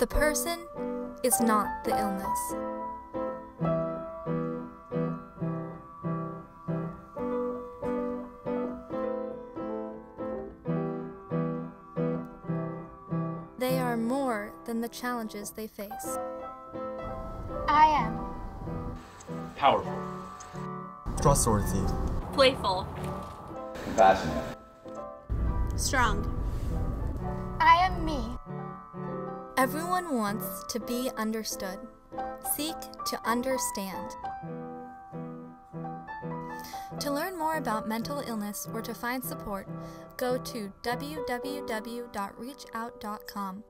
The person is not the illness. They are more than the challenges they face. I am. Powerful. Trustworthy. Playful. Compassionate. Strong. I am me. Everyone wants to be understood. Seek to understand. To learn more about mental illness or to find support, go to www.reachout.com.